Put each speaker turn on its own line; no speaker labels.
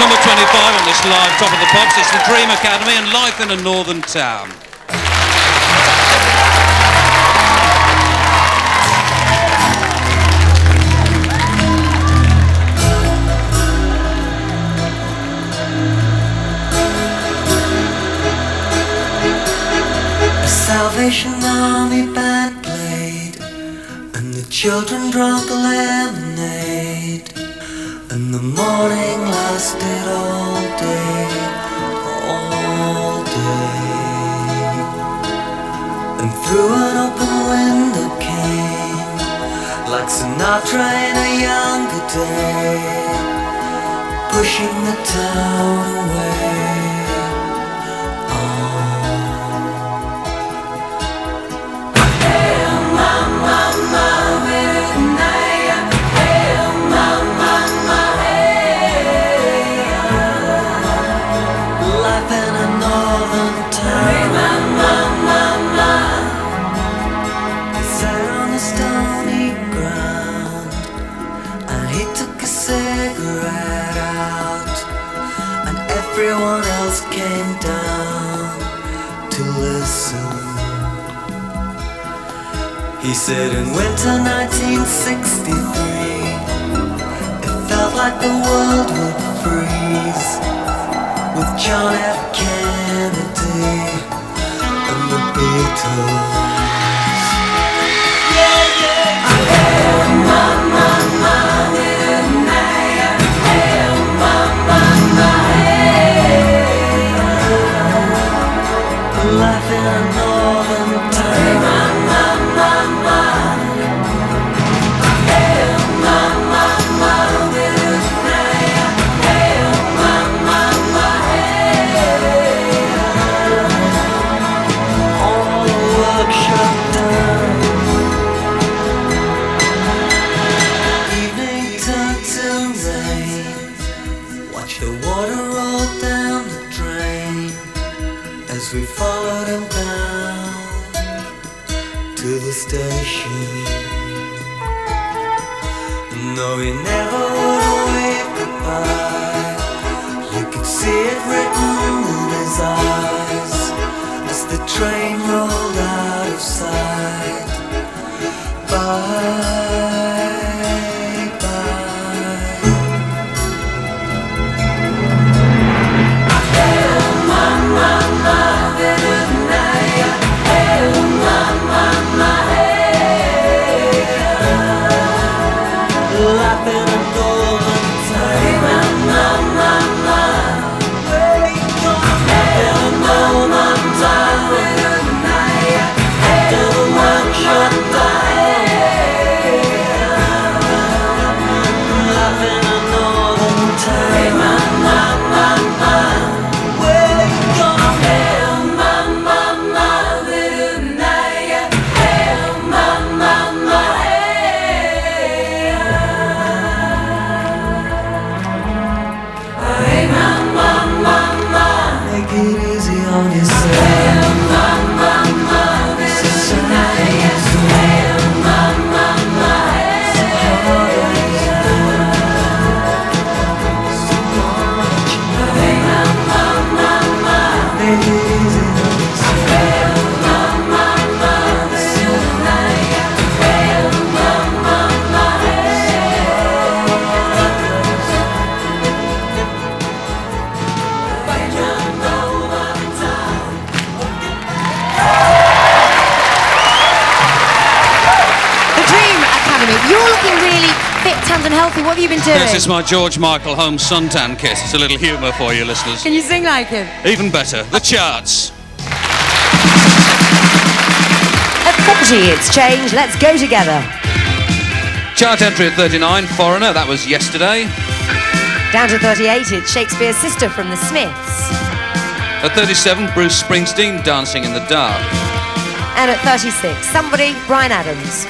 number 25 on this live Top of the Pops. It's the Dream Academy and Life in a Northern Town.
Salvation Army band played, and the children drank lemonade, and the morning lasted all day, all day. And through an open window came, like Sinatra in a younger day, pushing the town away. Everyone else came down to listen. He said in winter 1963, it felt like the world would freeze with John F. Kennedy and the Beatles. Followed down to the station. No, he never would wave goodbye. You could see it written in his eyes as the train rolled out of sight.
You're looking really fit, tanned and healthy. What have you been doing?
This is my George Michael home suntan kiss. It's a little humour for you listeners.
Can you sing like him?
Even better, the charts.
At 40, it's change. Let's go together.
Chart entry at 39, Foreigner, that was yesterday.
Down to 38, it's Shakespeare's sister from the Smiths.
At 37, Bruce Springsteen, Dancing in the Dark.
And at 36, somebody, Bryan Adams.